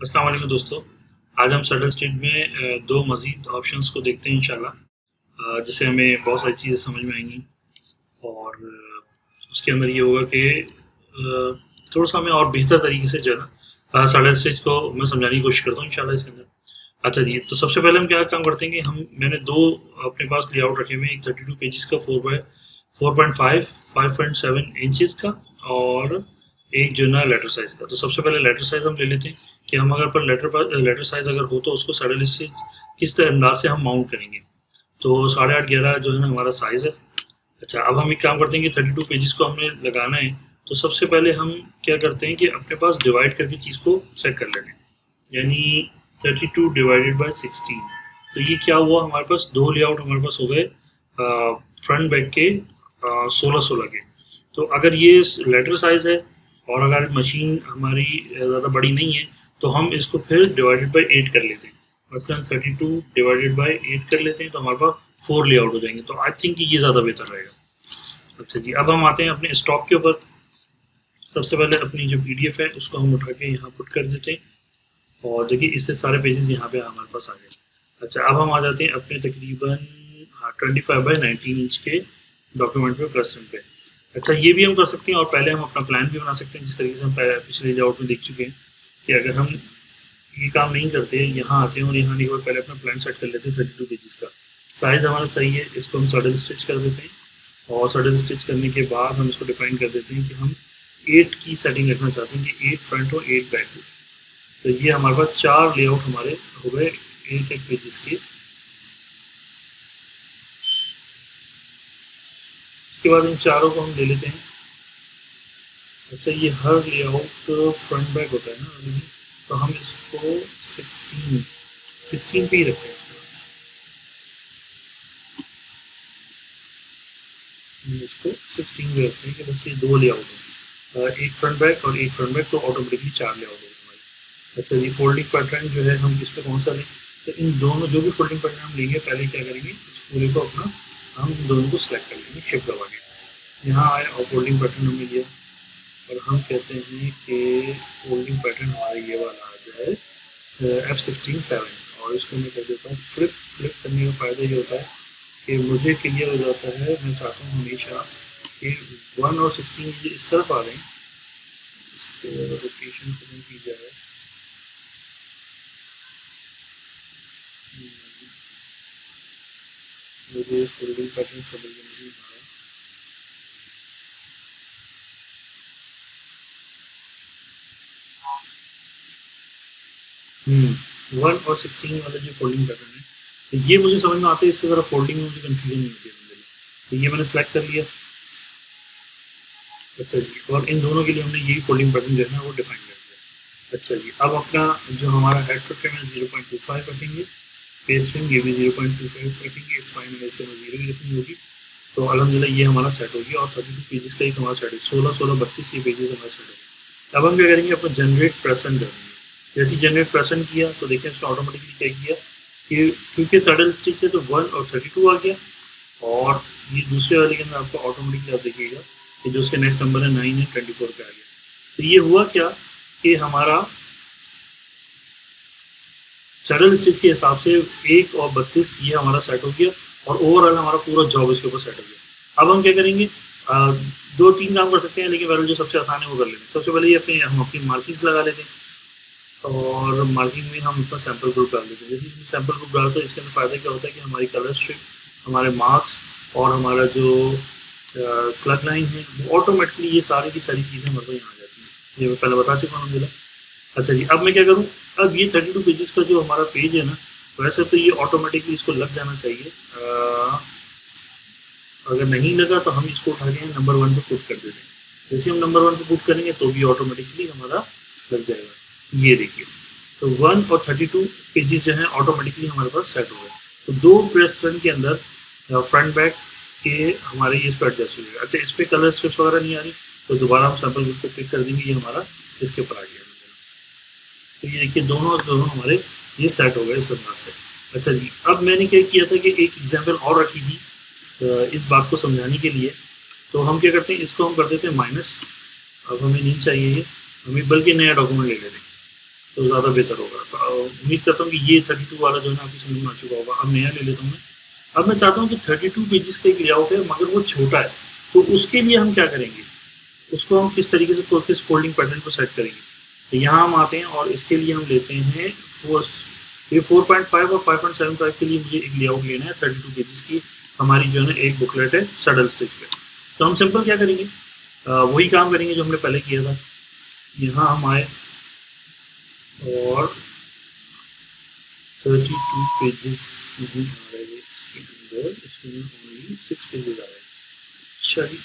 अस्सलाम वालेकुम दोस्तों। आज हम सडल स्टेट में दो मज़ीद ऑप्शंस को देखते हैं इंशाल्लाह। जिससे हमें बहुत सारी चीज़ें समझ में आएँगी। और उसके अंदर ये होगा कि थोड़ा सा हमें और बेहतर तरीके से जो है सडल स्टेज को मैं समझाने की कोशिश करता हूँ इंशाल्लाह इसके अंदर। अच्छा जी तो सबसे पहले हम क्या काम करते हैं कि हम, मैंने दो अपने पास लेआउट रखे हुए एक थर्टी टू पेजेस का four by four point five five point seven inches का और एक जो ना लेटर साइज़ का तो सबसे पहले लेटर साइज़ हम ले लेते हैं कि हम अगर पर लेटर लेटर साइज़ अगर हो तो उसको साढ़े से किस अंदाज से हम माउंट करेंगे। तो साढ़े आठ, ग्यारह जो है ना हमारा साइज़ है। अच्छा अब हम एक काम करते हैं कि थर्टी टू पेजेस को हमें लगाना है। तो सबसे पहले हम क्या करते हैं कि अपने पास डिवाइड करके चीज़ को चेक कर लेते हैं। यानी thirty two divided by sixteen तो ये क्या हुआ? हमारे पास दो लेआउट हमारे पास हो गए फ्रंट बैक के सोलह सोलह के। तो अगर ये लेटर साइज़ है और अगर मशीन हमारी ज़्यादा बड़ी नहीं है तो हम इसको फिर डिवाइडेड बाई एट कर लेते हैं। मसलन thirty two divided by eight कर लेते हैं तो हमारे पास फोर लेआउट हो जाएँगे। तो आई थिंक ये ज़्यादा बेहतर रहेगा। अच्छा जी, अब हम आते हैं अपने स्टॉक के ऊपर। सबसे पहले अपनी जो पीडीएफ है, उसको हम उठा के यहाँ पुट कर देते हैं। और देखिए, इससे सारे पेजेस यहाँ पे हमारे पास आ गए। अच्छा अब हम आ जाते हैं अपने तकरीबन हाँ twenty five by nineteen inch के डॉक्यूमेंट पे प्रेजेंट पे। अच्छा ये भी हम कर सकते हैं और पहले हम अपना प्लान भी बना सकते हैं, जिस तरीके से हम पिछले लेआउट में देख चुके हैं कि अगर हम ये काम नहीं करते, यहाँ आते हैं और यहाँ नहीं पहले अपना प्लान सेट कर लेते हैं थर्टी टू का। साइज़ हमारा सही है, इसको हम सडल स्टिच कर देते हैं और सडल स्टिच करने के बाद हम इसको डिफाइन कर देते हैं कि हम एट की सेटिंग रखना चाहते हैं कि एट फ्रंट हो एट बैक हो। तो ये हमारे पास चार लेआउट हमारे हो गए एक एक पेजेस के। इसके बाद इन चारों को हम ले लेते हैं। अच्छा ये हर लेआउट फ्रंट बैक होता है ना तो हम इसको 16 16 पे ही रखते हैं। इसको 16 पे रखते हैं कि बस ये दो लेआउट है। एक फ्रंट बैक और एक फ्रंट बैक तो ऑटोमेटिकली चार लेआउट हो हमारी। अच्छा ये फोल्डिंग पैटर्न जो है, हम इस पर कौन सा लें? तो इन दोनों, जो भी फोल्डिंग पैटर्न हम लेंगे, पहले क्या करेंगे? पूरे को अपना हम दोनों को सिलेक्ट कर लेंगे शिफ्ट दबा के। यहाँ आए और फोल्डिंग पैटर्न हमें लिया और हम कहते हैं कि फोल्डिंग पैटर्न हमारा ये वाला आ जाए एफ़ सिक्सटीन सेवन और इसको मैं कह देता हूँ फ्लिप फ्लिप करने का फ़ायदा ये होता है कि मुझे क्लियर हो जाता है। मैं चाहता हूँ हमेशा कि वन और सिक्सटीन इस तरफ़ आ रहे हैं इसके रोटेशन की जाए। मुझे फोल्डिंग पैटर्न समझ में नहीं आ रहा वन हम्म, और सिक्सटीन वाला जो फोल्डिंग पैटर्न है तो ये मुझे समझ में आता है इससे ज़रा फोल्डिंग में मुझे कन्फ्यूज़न नहीं होती है। तो ये मैंने सेलेक्ट कर लिया। अच्छा जी और इन दोनों के लिए हमने यही फोल्डिंग पैटर्न जो है वो डिफाइन कर दिया। अच्छा जी अब अपना जो हमारा हेड ट्रिप है ज़ीरो पॉइंट टू फाइव रखेंगे। फेस ये भी ज़ीरो पॉइंट टू फाइव रखेंगे में इसके ज़ीरो ही रखनी होगी। तो अलहमदिल्ला ये हमारा सेट होगी और थर्टी टू पेजेस का एक हमारा सेट है। सोलह सोलह, बत्तीस, ये पेजेस हमारा सेट होगा अब हम क्या करेंगे, अपना जनरेट प्रेसेंट करेंगे जैसे जनरेट प्रेजेंट किया तो देखिए उसने ऑटोमेटिकली क्या किया कि क्योंकि सडल स्टिच है तो वन और थर्टी टू आ गया। और ये दूसरे वाले के अंदर आपको ऑटोमेटिकली आप देखिएगा कि जो उसके नेक्स्ट नंबर है नाइन है ट्वेंटी फोर पे आ गया। तो ये हुआ क्या कि हमारा सडल स्टिच के हिसाब से एक और बत्तीस ये हमारा सेट हो गया और ओवरऑल हमारा पूरा जॉब इसके ऊपर सेट हो गया। अब हम क्या करेंगे? आ, दो तीन काम कर सकते हैं लेकिन वैल्यू जो सबसे आसान है वो कर लेते हैं। सबसे पहले ये अपने हम अपनी मार्किंग्स लगा लेते हैं और मार्किंग में हम अपना सैंपल ग्रुप डाल देते हैं। जैसे सैंपल ग्रुप डालते हैं इसके अंदर फ़ायदा क्या होता है कि हमारी कलर स्ट्रिप हमारे मार्क्स और हमारा जो स्लग लाइन है वो ऑटोमेटिकली ये सारी की सारी चीज़ें हमारे यहाँ आ जाती हैं। ये मैं पहले बता चुका हूँ अच्छा जी अब मैं क्या करूँ? अब ये थर्टी टू पेजेस का जो हमारा पेज है ना वैसे तो ये ऑटोमेटिकली इसको लग जाना चाहिए। आ, अगर नहीं लगा तो हम इसको उठा के नंबर वन पे पुट कर देते हैं। जैसे हम नंबर वन पे पुट करेंगे तो भी ऑटोमेटिकली हमारा लग जाएगा। ये देखिए तो वन और थर्टी टू पेजेस जो है ऑटोमेटिकली हमारे पास सेट हो गए। तो दो प्रेस रन के अंदर फ्रंट बैक के हमारे ये इस पर एडजस्ट हो जाएगा अच्छा इस पर कलर स्ट्रिप्स वगैरह नहीं आ रही तो दोबारा हम सैंपल ग्रुप को क्लिक कर देंगे ये हमारा इसके ऊपर आ गया। तो ये देखिए, दोनों और दोनों हमारे ये सेट हो गए इस अंदाज से। अच्छा जी, अब मैंने क्या किया था कि एक एग्ज़ाम्पल और रखी थी इस बात को समझाने के लिए। तो हम क्या करते हैं, इसको हम कर देते हैं माइनस अब हमें नहीं चाहिए ये, हमें बल्कि नया डॉक्यूमेंट ले लेते हैं। तो ज़्यादा बेहतर होगा। तो उम्मीद करता हूँ कि ये थर्टी टू वाला जो है ना, आपकी समझ में आ चुका होगा। अब नया ले लेता हूँ मैं। अब मैं चाहता हूँ कि थर्टी टू पेजेस का एक लेआउट है, मगर वो छोटा है। तो उसके लिए हम क्या करेंगे? उसको हम किस तरीके से तो किस फोल्डिंग पैटर्न को सेट करेंगे? तो यहाँ हम आते हैं और इसके लिए हम लेते हैं फोर ये 4.5 और 5.75 के लिए मुझे एक लेआउट लेना है 32 पेजेस की हमारी जो है ना एक बुकलेट है सडल स्टिच पे। तो हम सिंपल क्या करेंगे? वही काम करेंगे जो हमने पहले किया था। यहाँ हम आए और 32 पेजेस नहीं आ रहे इसके अंदर इसमें ओनली सिक्स पेजेस आ रहे हैं। चलिए।